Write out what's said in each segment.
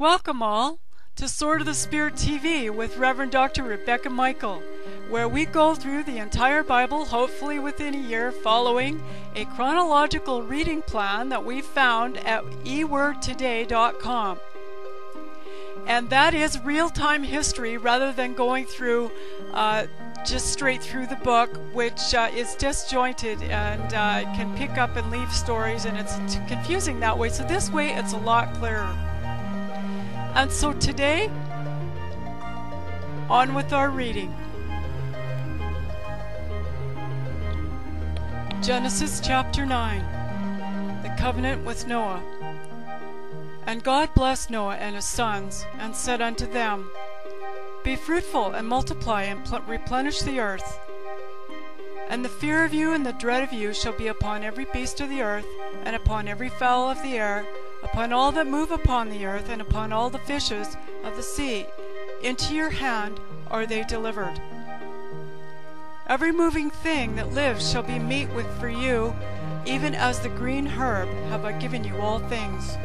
Welcome all to Sword of the Spirit TV with Reverend Dr. Rebecca Michael, where we go through the entire Bible, hopefully within a year, following a chronological reading plan that we found at ewordtoday.com. And that is real time history rather than going through uh, just straight through the book, which uh, is disjointed and uh, can pick up and leave stories, and it's confusing that way. So, this way, it's a lot clearer. And so today, on with our reading. Genesis chapter 9 The covenant with Noah. And God blessed Noah and his sons, and said unto them, Be fruitful and multiply and pl- replenish the earth. And the fear of you and the dread of you shall be upon every beast of the earth, and upon every fowl of the air, upon all that move upon the earth, and upon all the fishes of the sea. Into your hand are they delivered. Every moving thing that lives shall be meat with for you, even as the green herb have I given you all things.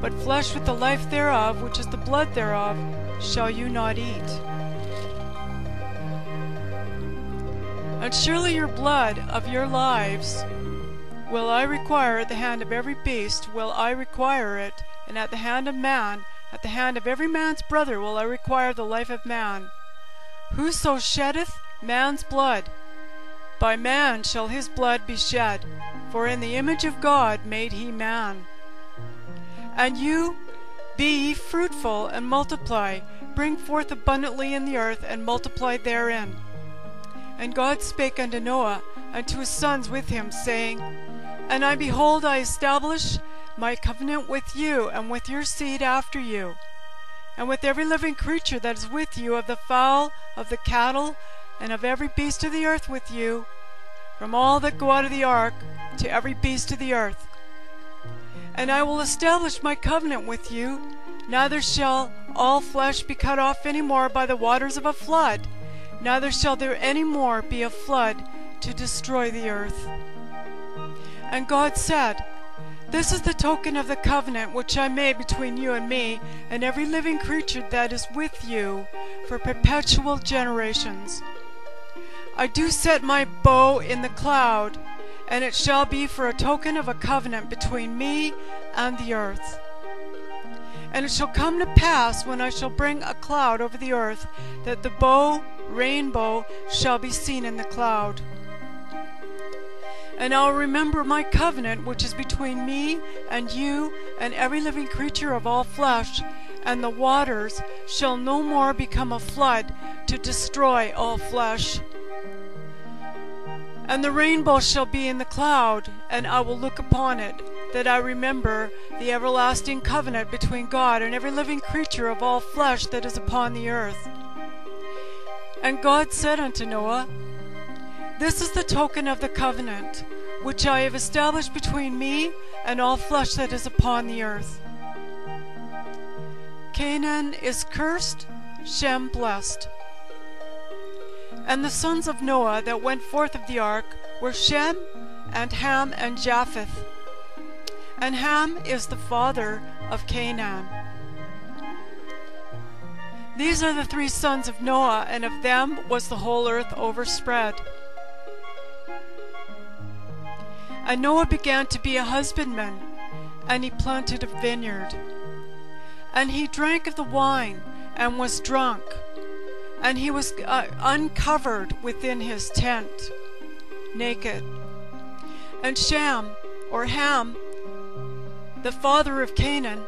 But flesh with the life thereof, which is the blood thereof, shall you not eat. And surely your blood of your lives will I require at the hand of every beast, will I require it, and at the hand of man, at the hand of every man's brother will I require the life of man. Whoso sheddeth man's blood, by man shall his blood be shed, for in the image of God made he man. And you, be ye fruitful and multiply, bring forth abundantly in the earth, and multiply therein. And God spake unto Noah, and to his sons with him, saying, and I behold, I establish my covenant with you and with your seed after you, and with every living creature that is with you, of the fowl, of the cattle, and of every beast of the earth with you, from all that go out of the ark to every beast of the earth. And I will establish my covenant with you, neither shall all flesh be cut off any more by the waters of a flood, neither shall there any more be a flood to destroy the earth. And God said, This is the token of the covenant which I made between you and me, and every living creature that is with you, for perpetual generations. I do set my bow in the cloud, and it shall be for a token of a covenant between me and the earth. And it shall come to pass when I shall bring a cloud over the earth, that the bow, rainbow, shall be seen in the cloud. And I'll remember my covenant which is between me and you and every living creature of all flesh, and the waters shall no more become a flood to destroy all flesh. And the rainbow shall be in the cloud, and I will look upon it, that I remember the everlasting covenant between God and every living creature of all flesh that is upon the earth. And God said unto Noah, This is the token of the covenant which I have established between me and all flesh that is upon the earth. Canaan is cursed, Shem blessed. And the sons of Noah that went forth of the ark were Shem, and Ham, and Japheth. And Ham is the father of Canaan. These are the three sons of Noah, and of them was the whole earth overspread. And Noah began to be a husbandman, and he planted a vineyard. And he drank of the wine, and was drunk, and he was uh, uncovered within his tent, naked. And Shem, or Ham, the father of Canaan,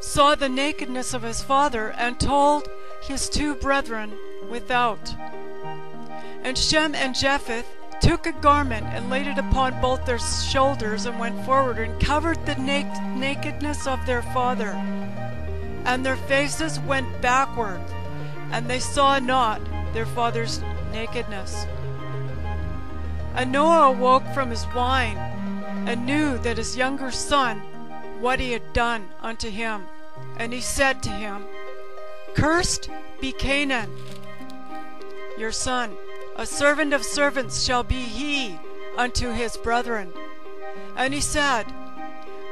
saw the nakedness of his father, and told his two brethren without. And Shem and Japheth took a garment and laid it upon both their shoulders and went forward and covered the na- nakedness of their father. And their faces went backward, and they saw not their father's nakedness. And Noah awoke from his wine and knew that his younger son what he had done unto him. And he said to him, Cursed be Canaan, your son. A servant of servants shall be he unto his brethren. And he said,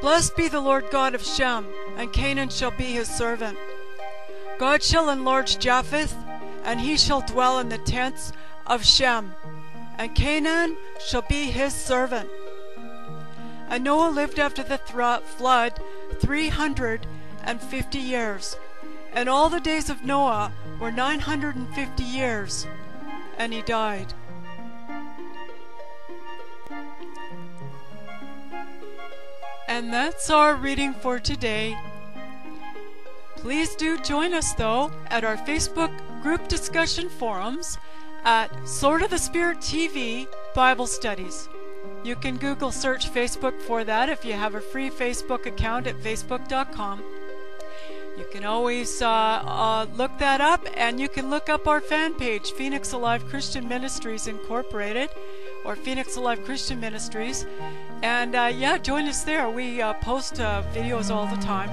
Blessed be the Lord God of Shem, and Canaan shall be his servant. God shall enlarge Japheth, and he shall dwell in the tents of Shem, and Canaan shall be his servant. And Noah lived after the flood three hundred and fifty years. And all the days of Noah were nine hundred and fifty years, and he died. And that's our reading for today. Please do join us, though, at our Facebook group discussion forums at Sword of the Spirit TV Bible Studies. You can Google search Facebook for that if you have a free Facebook account at facebook.com. You can always uh, uh, look that up, and you can look up our fan page, Phoenix Alive Christian Ministries Incorporated, or Phoenix Alive Christian Ministries. And uh, yeah, join us there. We uh, post uh, videos all the time.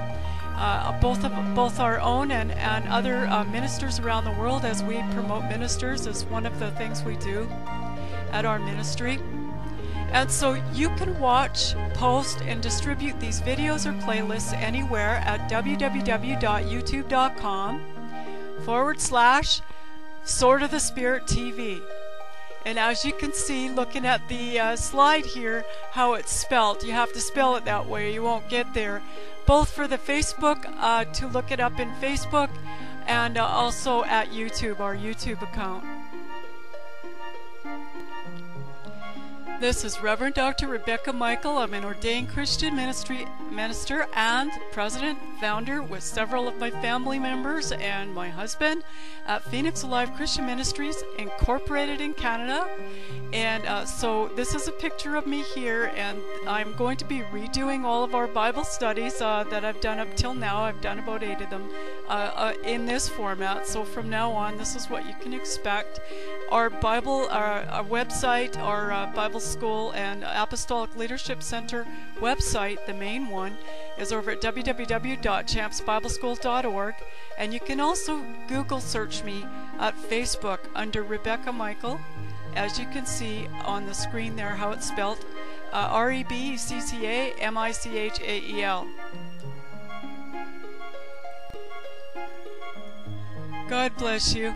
Uh, both of both our own and, and other ministers around the world as we promote ministers is one of the things we do at our ministry. And so you can watch, post, and distribute these videos or playlists anywhere at www.youtube.com forward slash Sword of the Spirit TV. And as you can see, looking at the uh, slide here, how it's spelt, you have to spell it that way, you won't get there. Both for the Facebook, uh, to look it up in Facebook, and uh, also at YouTube, our YouTube account. This is Reverend Dr. Rebecca Michael. I'm an ordained Christian ministry minister and president, founder with several of my family members and my husband at Phoenix Alive Christian Ministries Incorporated in Canada. And uh, so this is a picture of me here, and I'm going to be redoing all of our Bible studies uh, that I've done up till now. I've done about eight of them uh, uh in this format. So from now on, this is what you can expect. Our Bible, our, our website, our uh, Bible School and Apostolic Leadership Center website, the main one, is over at www.champsbibleschool.org. And you can also Google search me at Facebook under Rebecca Michael. As you can see on the screen there, how it's spelled uh, R E B C C A M I C H A E L. God bless you.